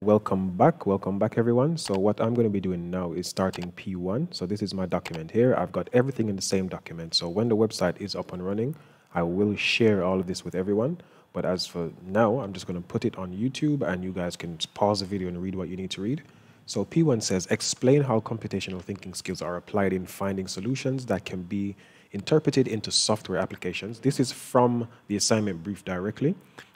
Welcome back, welcome back everyone. So what I'm going to be doing now is starting P1. So this is my document here. I've got everything in the same document. So when the website is up and running, I will share all of this with everyone. But as for now, I'm just going to put it on YouTube and you guys can pause the video and read what you need to read. So P1 says, explain how computational thinking skills are applied in finding solutions that can be interpreted into software applications. This is from the assignment brief directly.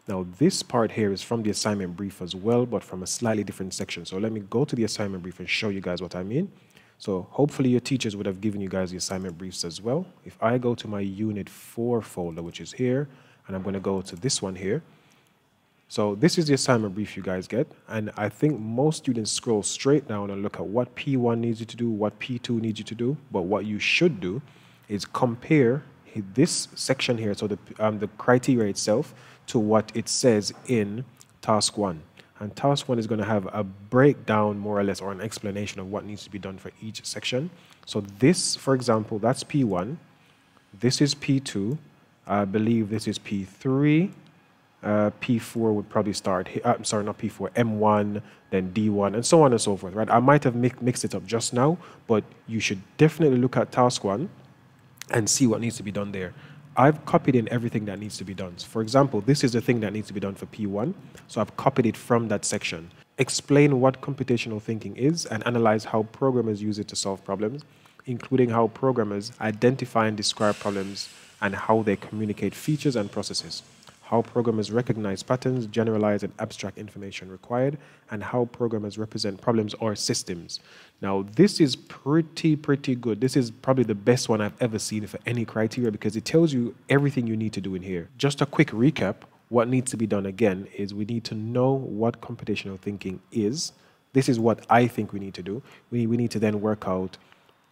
Now, this part here is from the assignment brief as well, but from a slightly different section. So let me go to the assignment brief and show you guys what I mean. So hopefully your teachers would have given you guys the assignment briefs as well. If I go to my Unit 4 folder, which is here, and I'm going to go to this one here. So this is the assignment brief you guys get. And I think most students scroll straight down and look at what P1 needs you to do, what P2 needs you to do. But what you should do is compare this section here, so the, um, the criteria itself, to what it says in task one. And task one is going to have a breakdown, more or less, or an explanation of what needs to be done for each section. So this, for example, that's P1. This is P2. I believe this is P3. Uh, P4 would probably start, uh, I'm sorry, not P4, M1, then D1, and so on and so forth, right? I might have mixed it up just now, but you should definitely look at task one and see what needs to be done there. I've copied in everything that needs to be done. For example, this is the thing that needs to be done for P1. So I've copied it from that section. Explain what computational thinking is and analyze how programmers use it to solve problems, including how programmers identify and describe problems and how they communicate features and processes how programmers recognize patterns, generalize and abstract information required, and how programmers represent problems or systems. Now, this is pretty, pretty good. This is probably the best one I've ever seen for any criteria because it tells you everything you need to do in here. Just a quick recap what needs to be done again is we need to know what computational thinking is. This is what I think we need to do. We, we need to then work out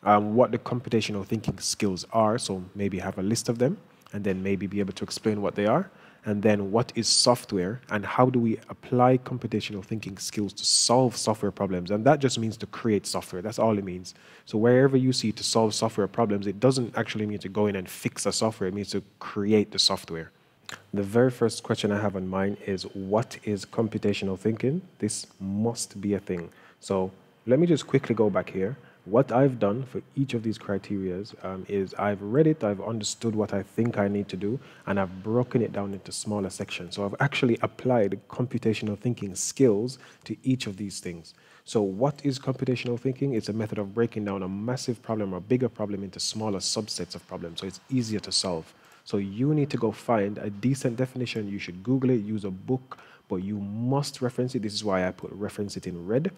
um, what the computational thinking skills are. So maybe have a list of them and then maybe be able to explain what they are and then what is software and how do we apply computational thinking skills to solve software problems? And that just means to create software. That's all it means. So wherever you see to solve software problems it doesn't actually mean to go in and fix a software. It means to create the software. The very first question i have in mind is what is computational thinking? This must be a thing. So let me just quickly go back here what I've done for each of these criterias um, is I've read it, I've understood what I think I need to do, and I've broken it down into smaller sections. So I've actually applied computational thinking skills to each of these things. So what is computational thinking? It's a method of breaking down a massive problem or a bigger problem into smaller subsets of problems, so it's easier to solve. So you need to go find a decent definition. You should Google it, use a book, but you must reference it. This is why I put reference it in red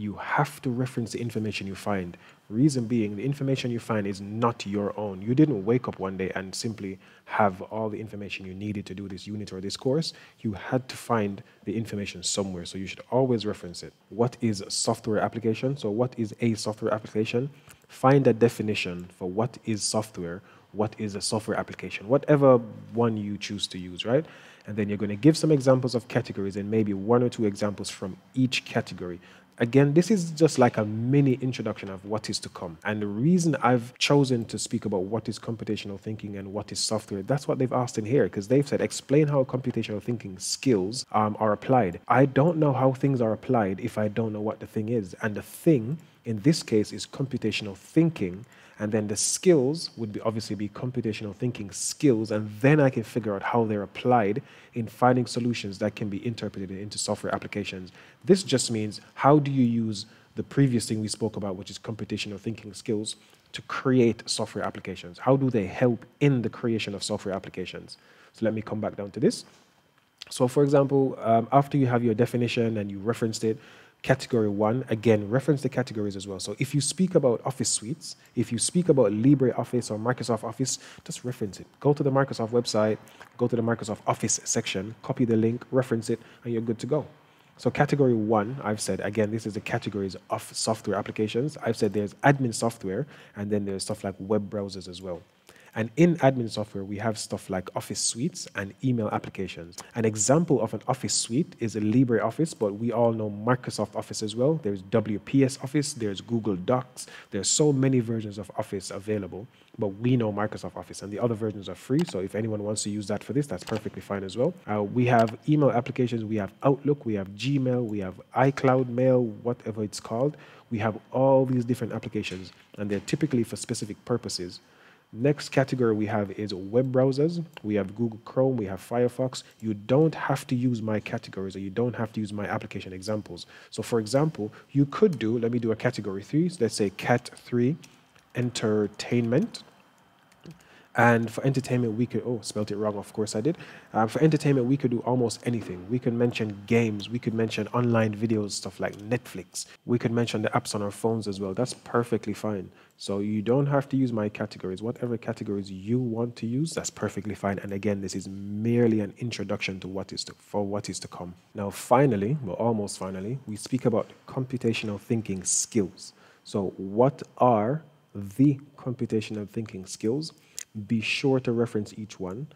you have to reference the information you find. Reason being, the information you find is not your own. You didn't wake up one day and simply have all the information you needed to do this unit or this course. You had to find the information somewhere, so you should always reference it. What is a software application? So, what is a software application? Find a definition for what is software, what is a software application, whatever one you choose to use, right? And then you're going to give some examples of categories and maybe one or two examples from each category. Again, this is just like a mini introduction of what is to come. And the reason I've chosen to speak about what is computational thinking and what is software, that's what they've asked in here, because they've said, explain how computational thinking skills um, are applied. I don't know how things are applied if I don't know what the thing is. And the thing in this case is computational thinking. And then the skills would be obviously be computational thinking skills. And then i can figure out how they're applied in finding solutions that can be interpreted into software applications. This just means how do you use the previous thing we spoke about which is computational thinking skills to create software applications? How do they help in the creation of software applications? So let me come back down to this. So for example um, after you have your definition and you referenced it category one, again, reference the categories as well. So if you speak about Office suites, if you speak about LibreOffice or Microsoft Office, just reference it. Go to the Microsoft website, go to the Microsoft Office section, copy the link, reference it, and you're good to go. So category one, I've said, again, this is the categories of software applications. I've said there's admin software, and then there's stuff like web browsers as well. And in admin software, we have stuff like Office suites and email applications. An example of an Office suite is a LibreOffice, but we all know Microsoft Office as well. There's WPS Office, there's Google Docs. There's so many versions of Office available, but we know Microsoft Office, and the other versions are free. So if anyone wants to use that for this, that's perfectly fine as well. Uh, we have email applications, we have Outlook, we have Gmail, we have iCloud Mail, whatever it's called. We have all these different applications, and they're typically for specific purposes. Next category we have is web browsers. We have Google Chrome, we have Firefox. You don't have to use my categories or you don't have to use my application examples. So for example, you could do, let me do a category three. So let's say cat three, entertainment. And for entertainment, we could, oh, spelt it wrong, of course I did. Um, for entertainment, we could do almost anything. We could mention games, we could mention online videos, stuff like Netflix. We could mention the apps on our phones as well. That's perfectly fine. So you don't have to use my categories. Whatever categories you want to use, that's perfectly fine. And again, this is merely an introduction to what is to, for what is to come. Now, finally, well, almost finally, we speak about computational thinking skills. So what are the computational thinking skills? Be sure to reference each one.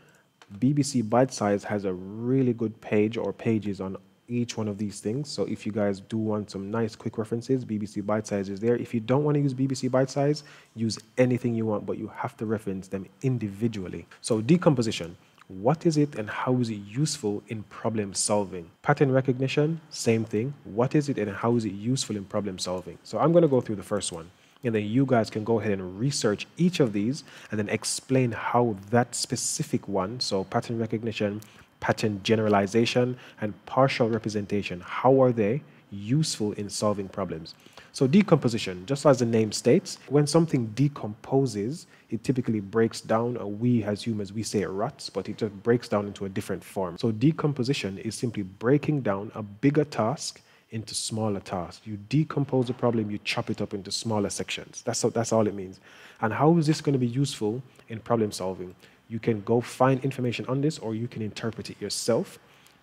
BBC Bitesize has a really good page or pages on each one of these things. So if you guys do want some nice quick references, BBC Bitesize is there. If you don't want to use BBC Bitesize, use anything you want, but you have to reference them individually. So decomposition. What is it and how is it useful in problem solving? Pattern recognition, same thing. What is it and how is it useful in problem solving? So I'm going to go through the first one and then you guys can go ahead and research each of these and then explain how that specific one, so pattern recognition, pattern generalization, and partial representation, how are they useful in solving problems? So decomposition, just as the name states, when something decomposes, it typically breaks down, or we as humans, we say it rots, but it just breaks down into a different form. So decomposition is simply breaking down a bigger task into smaller tasks. You decompose the problem, you chop it up into smaller sections. That's, that's all it means. And how is this going to be useful in problem solving? You can go find information on this or you can interpret it yourself.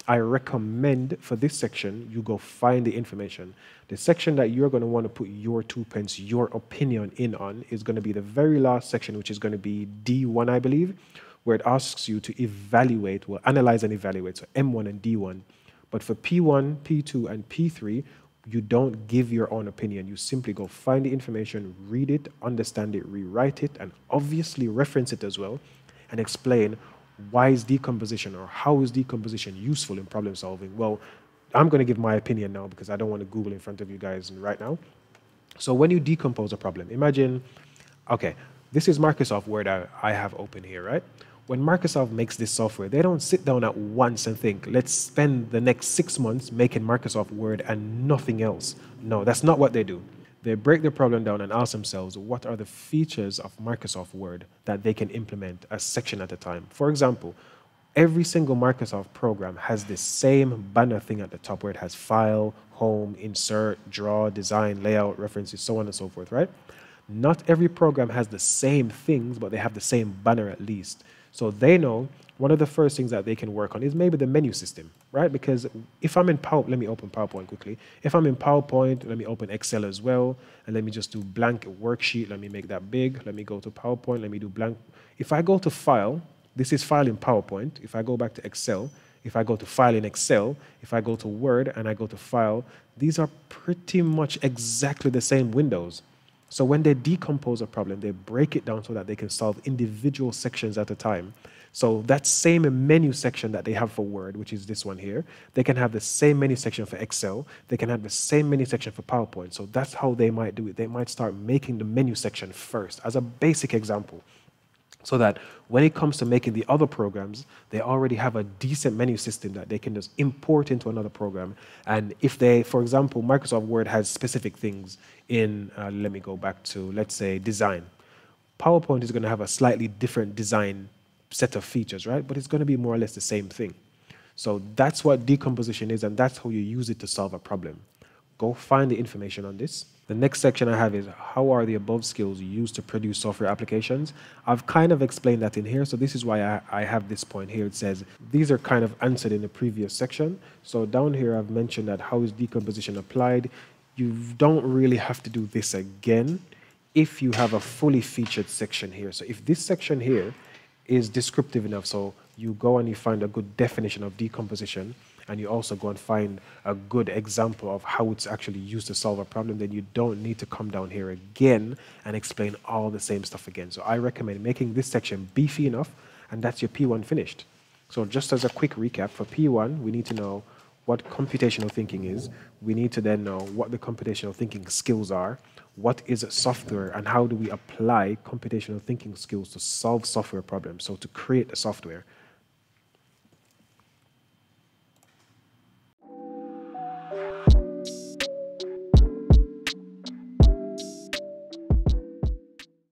I recommend for this section, you go find the information. The section that you're going to want to put your two pence, your opinion in on, is going to be the very last section, which is going to be D1, I believe, where it asks you to evaluate, well, analyze and evaluate. So M1 and D1 but for P1, P2, and P3, you don't give your own opinion. You simply go find the information, read it, understand it, rewrite it, and obviously reference it as well, and explain why is decomposition or how is decomposition useful in problem solving. Well, I'm going to give my opinion now because I don't want to Google in front of you guys right now. So when you decompose a problem, imagine, okay, this is Microsoft Word I, I have open here, right? When Microsoft makes this software, they don't sit down at once and think, let's spend the next six months making Microsoft Word and nothing else. No, that's not what they do. They break the problem down and ask themselves, what are the features of Microsoft Word that they can implement a section at a time? For example, every single Microsoft program has the same banner thing at the top where it has file, home, insert, draw, design, layout, references, so on and so forth, right? Not every program has the same things, but they have the same banner at least. So they know one of the first things that they can work on is maybe the menu system, right? Because if I'm in PowerPoint, let me open PowerPoint quickly. If I'm in PowerPoint, let me open Excel as well. And let me just do blank worksheet. Let me make that big. Let me go to PowerPoint. Let me do blank. If I go to File, this is File in PowerPoint. If I go back to Excel, if I go to File in Excel, if I go to Word and I go to File, these are pretty much exactly the same windows. So when they decompose a problem, they break it down so that they can solve individual sections at a time. So that same menu section that they have for Word, which is this one here, they can have the same menu section for Excel. They can have the same menu section for PowerPoint. So that's how they might do it. They might start making the menu section first as a basic example so that when it comes to making the other programs, they already have a decent menu system that they can just import into another program. And if they, for example, Microsoft Word has specific things in, uh, let me go back to, let's say, design. PowerPoint is going to have a slightly different design set of features, right? But it's going to be more or less the same thing. So that's what decomposition is, and that's how you use it to solve a problem. Go find the information on this the next section I have is how are the above skills used to produce software applications? I've kind of explained that in here, so this is why I, I have this point here. It says these are kind of answered in the previous section. So down here I've mentioned that how is decomposition applied? You don't really have to do this again. if you have a fully featured section here. So if this section here is descriptive enough, so you go and you find a good definition of decomposition, and you also go and find a good example of how it's actually used to solve a problem, then you don't need to come down here again and explain all the same stuff again. So I recommend making this section beefy enough, and that's your P1 finished. So just as a quick recap, for P1, we need to know what computational thinking is. We need to then know what the computational thinking skills are what is software and how do we apply computational thinking skills to solve software problems, so to create a software.